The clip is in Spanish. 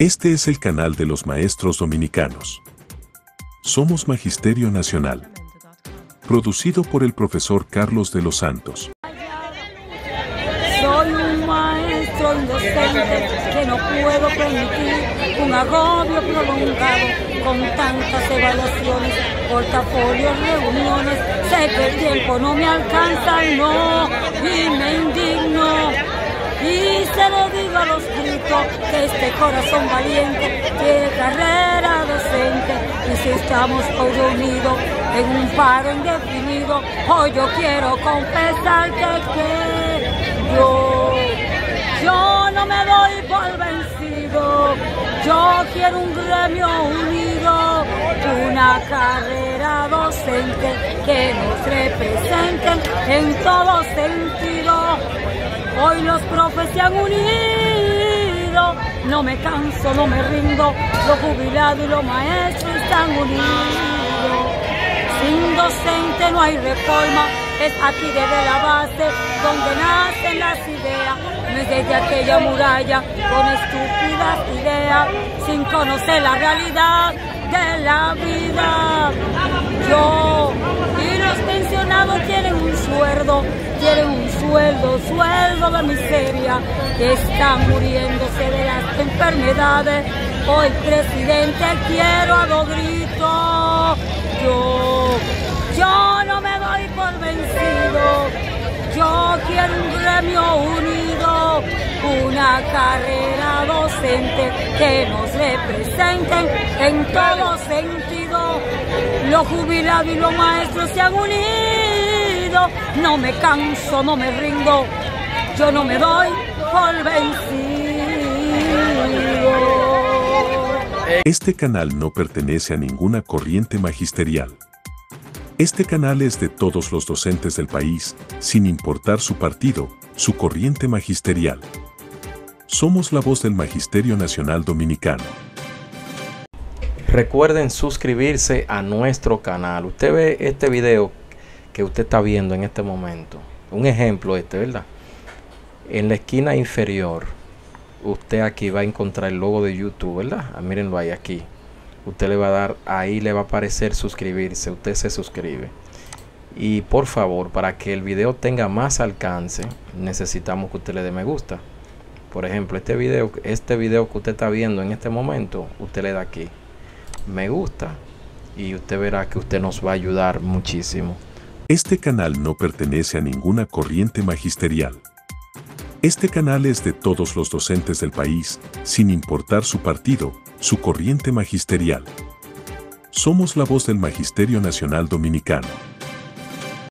Este es el canal de los maestros dominicanos. Somos Magisterio Nacional. Producido por el profesor Carlos de los Santos. Soy un maestro indecente que no puedo permitir un agobio prolongado con tantas evaluaciones, portafolios, reuniones. Sé que el tiempo no me alcanza, no, y me indigno. Y se lo digo a los gritos que este corazón valiente tiene carrera docente. Y si estamos hoy reunidos en un paro indefinido, hoy yo quiero confesarte que yo, yo no me doy por vencido. Yo quiero un gremio unido, una carrera docente que nos represente en todo sentido. Hoy los profes se han unido, no me canso, no me rindo, los jubilados y los maestros están unidos. Sin docente no hay reforma, es aquí desde la base donde nacen las ideas, no es desde aquella muralla con estúpidas ideas, sin conocer la realidad de la vida. Yo sueldo, tienen un sueldo, sueldo de miseria, que están muriéndose de las enfermedades. Hoy presidente quiero a dos. Yo, yo no me doy por vencido. Yo quiero un gremio unido, una carrera docente que nos represente en todo sentido. Los jubilados y los maestros se han unido. No me canso, no me rindo. Yo no me doy por vencido. Este canal no pertenece a ninguna corriente magisterial. Este canal es de todos los docentes del país, sin importar su partido, su corriente magisterial. Somos la voz del Magisterio Nacional Dominicano. Recuerden suscribirse a nuestro canal. Usted ve este video que usted está viendo en este momento. Un ejemplo este, ¿verdad? En la esquina inferior, usted aquí va a encontrar el logo de YouTube, ¿verdad? Ah, mírenlo ahí aquí. Usted le va a dar, ahí le va a aparecer suscribirse. Usted se suscribe. Y por favor, para que el video tenga más alcance, necesitamos que usted le dé me gusta. Por ejemplo, este video, este video que usted está viendo en este momento, usted le da aquí me gusta y usted verá que usted nos va a ayudar muchísimo. Este canal no pertenece a ninguna corriente magisterial. Este canal es de todos los docentes del país, sin importar su partido, su corriente magisterial. Somos la voz del Magisterio Nacional Dominicano.